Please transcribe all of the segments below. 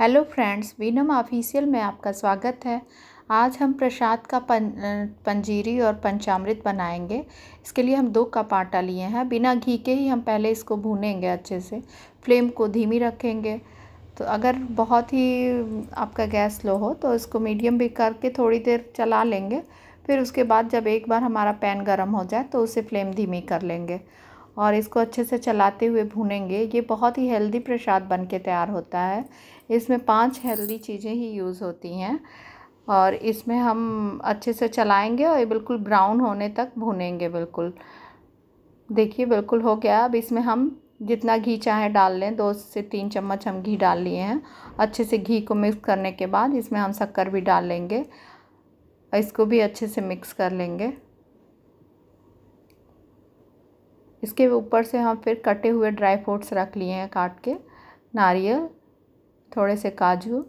Hello friends, venom official में आपका स्वागत है। आज हम प्रसाद का पं, पंजीरी और पंचामृत बनाएँगे। इसके लिए हम दो कप आटा लिए हैं। बिना घी के ही हम पहले इसको भूनेंगे अच्छे से। फ्लेम को धीमी रखेंगे। तो अगर बहुत ही आपका गैस लो हो तो इसको मीडियम भी करके थोड़ी देर चला लेंगे। फिर उसके बाद जब एक बार हमारा पैन गर्म हो जाए तो उसे फ्लेम धीमी कर लेंगे। और इसको अच्छे से चलाते हुए भूनेंगे। ये बहुत ही हेल्दी प्रसाद बन के तैयार होता है। इसमें पाँच हेल्दी चीज़ें ही यूज़ होती हैं। और इसमें हम अच्छे से चलाएँगे और ये बिल्कुल ब्राउन होने तक भूनेंगे बिल्कुल। देखिए बिल्कुल हो गया। अब इसमें हम जितना घी चाहे डाल लें, दो से तीन चम्मच हम घी डाल लिए हैं। अच्छे से घी को मिक्स करने के बाद इसमें हम शक्कर भी डाल लेंगे। इसको भी अच्छे से मिक्स कर लेंगे। इसके ऊपर से हम फिर कटे हुए ड्राई फ्रूट्स रख लिए हैं काट के। नारियल, थोड़े से काजू,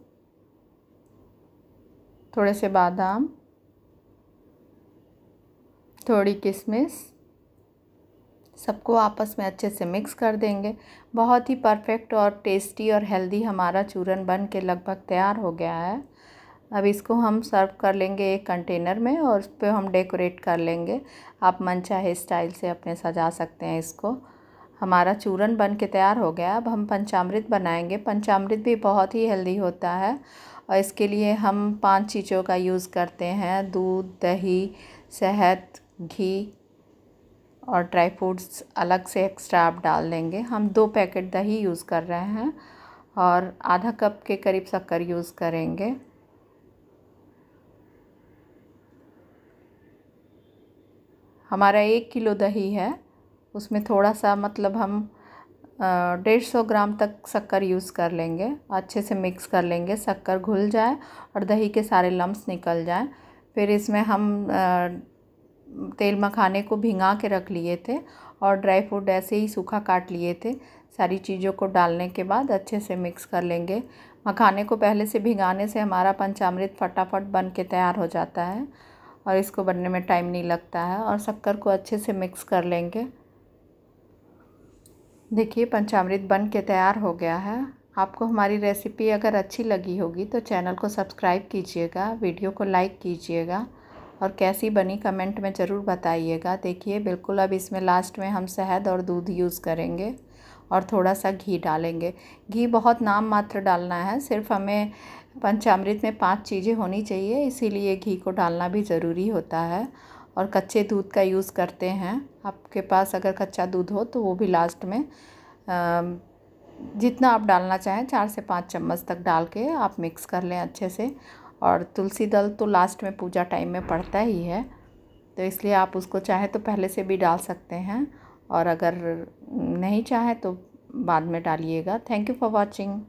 थोड़े से बादाम, थोड़ी किशमिश सबको आपस में अच्छे से मिक्स कर देंगे। बहुत ही परफेक्ट और टेस्टी और हेल्दी हमारा चूरन बन के लगभग तैयार हो गया है। अब इसको हम सर्व कर लेंगे एक कंटेनर में और उस पर हम डेकोरेट कर लेंगे। आप मन चाहे स्टाइल से अपने सजा सकते हैं इसको। हमारा चूरन बन के तैयार हो गया। अब हम पंचामृत बनाएँगे। पंचामृत भी बहुत ही हेल्दी होता है और इसके लिए हम पाँच चीज़ों का यूज़ करते हैं। दूध, दही, शहद, घी और ड्राई फ्रूट्स अलग से एक्स्ट्रा आप डाल देंगे। हम दो पैकेट दही यूज़ कर रहे हैं और आधा कप के करीब शक्कर यूज़ करेंगे। हमारा एक किलो दही है, उसमें थोड़ा सा मतलब हम डेढ़ सौ ग्राम तक शक्कर यूज़ कर लेंगे, अच्छे से मिक्स कर लेंगे, शक्कर घुल जाए और दही के सारे लम्स निकल जाए। फिर इसमें हम तेल मखाने को भिंगा के रख लिए थे और ड्राई फ्रूट ऐसे ही सूखा काट लिए थे। सारी चीज़ों को डालने के बाद अच्छे से मिक्स कर लेंगे। मखाने को पहले से भिगाने से हमारा पंचामृत फटाफट बन के तैयार हो जाता है। और इसको बनने में टाइम नहीं लगता है और शक्कर को अच्छे से मिक्स कर लेंगे। देखिए, पंचामृत बन के तैयार हो गया है। आपको हमारी रेसिपी अगर अच्छी लगी होगी तो चैनल को सब्सक्राइब कीजिएगा, वीडियो को लाइक कीजिएगा और कैसी बनी कमेंट में ज़रूर बताइएगा। देखिए, बिल्कुल अब इसमें लास्ट में हम शहद और दूध यूज़ करेंगे। और थोड़ा सा घी डालेंगे। घी बहुत नाम मात्र डालना है, सिर्फ़ हमें पंचामृत में पाँच चीज़ें होनी चाहिए, इसीलिए घी को डालना भी ज़रूरी होता है। और कच्चे दूध का यूज़ करते हैं। आपके पास अगर कच्चा दूध हो तो वो भी लास्ट में जितना आप डालना चाहें, चार से पाँच चम्मच तक डाल के आप मिक्स कर लें अच्छे से। और तुलसी दल तो लास्ट में पूजा टाइम में पड़ता ही है तो इसलिए आप उसको चाहे तो पहले से भी डाल सकते हैं। और अगर नहीं चाहे तो बाद में डालिएगा। Thank you for watching